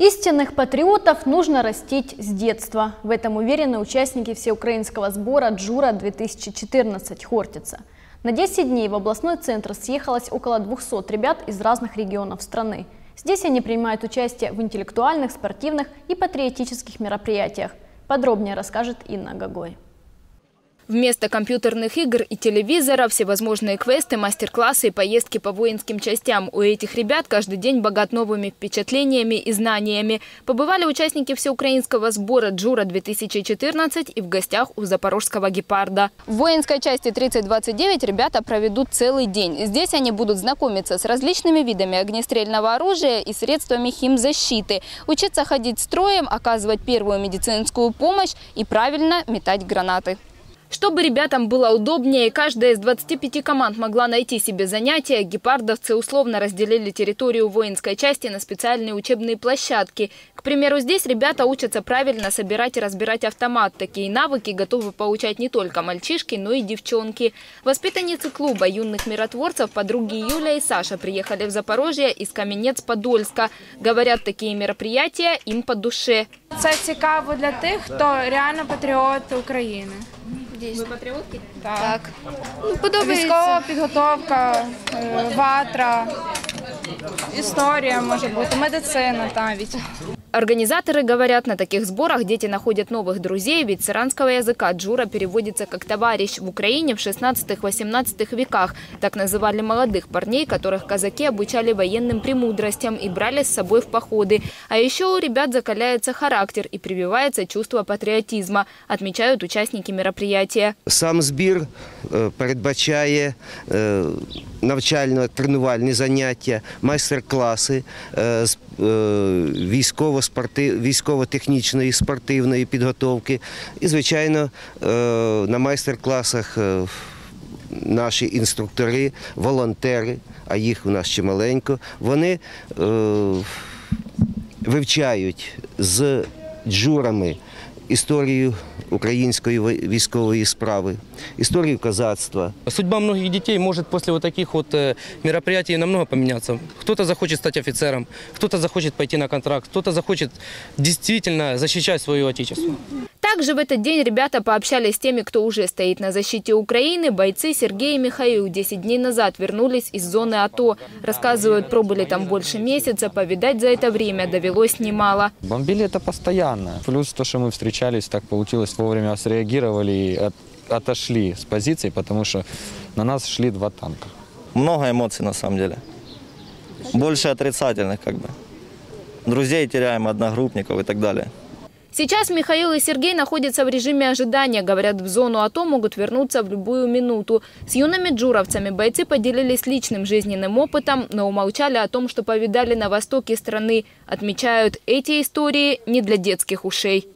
Истинных патриотов нужно растить с детства. В этом уверены участники всеукраинского сбора «Джура-2014» Хортица. На 10 дней в областной центр съехалось около 200 ребят из разных регионов страны. Здесь они принимают участие в интеллектуальных, спортивных и патриотических мероприятиях. Подробнее расскажет Инна Гагой. Вместо компьютерных игр и телевизора всевозможные квесты, мастер-классы и поездки по воинским частям. У этих ребят каждый день богат новыми впечатлениями и знаниями. Побывали участники всеукраинского сбора «Джура-2014» и в гостях у запорожского гепарда. В воинской части 3029 ребята проведут целый день. Здесь они будут знакомиться с различными видами огнестрельного оружия и средствами химзащиты, учиться ходить строем, оказывать первую медицинскую помощь и правильно метать гранаты. Чтобы ребятам было удобнее, каждая из 25 команд могла найти себе занятия, гепардовцы условно разделили территорию воинской части на специальные учебные площадки. К примеру, здесь ребята учатся правильно собирать и разбирать автомат. Такие навыки готовы получать не только мальчишки, но и девчонки. Воспитанницы клуба юных миротворцев, подруги Юля и Саша приехали в Запорожье из Каменец-Подольска. Говорят, такие мероприятия им по душе. Це цікаво для тих, хто реально патріот України. Ви патріотки? Так. Військова підготовка, е, ватра, історія може бути, медицина навіть. Организаторы говорят, на таких сборах дети находят новых друзей, ведь с иранского языка джура переводится как «товарищ». В Украине в 16-18 веках так называли молодых парней, которых казаки обучали военным премудростям и брали с собой в походы. А еще у ребят закаляется характер и прививается чувство патриотизма, отмечают участники мероприятия. Сам збір е, передбачає е, навчально-тренувальні заняття, майстер-класи е, з е, військово-спорти- військово-технічної спортивної підготовки. І, звичайно, е, на майстер-класах е, наші інструктори, волонтери, а їх у нас чималенько, вони е, вивчають з джурами історію української вой- військової справи, історію козацтва. Судьба многих детей может после вот таких вот э, мероприятий намного поменяться. Кто-то захочет стать офицером, кто-то захочет пойти на контракт, кто-то захочет действительно защищать свое отечество. Также в этот день ребята пообщались с теми, кто уже стоит на защите Украины. Бойцы Сергей и Михаил 10 дней назад вернулись из зоны АТО. Рассказывают, пробыли там больше месяца, повидать за это время довелось немало. Бомбили это постоянно. Плюс то, что мы встречались, так получилось, вовремя среагировали и от- отошли с позиций, потому что на нас шли два танка. Много эмоций на самом деле. Больше отрицательных как бы. Друзей теряем, одногруппников и так далее. Сейчас Михаил и Сергей находятся в режиме ожидания. Говорят, в зону АТО могут вернуться в любую минуту. С юными джуровцами бойцы поделились личным жизненным опытом, но умолчали о том, что повидали на востоке страны. Отмечают, эти истории не для детских ушей.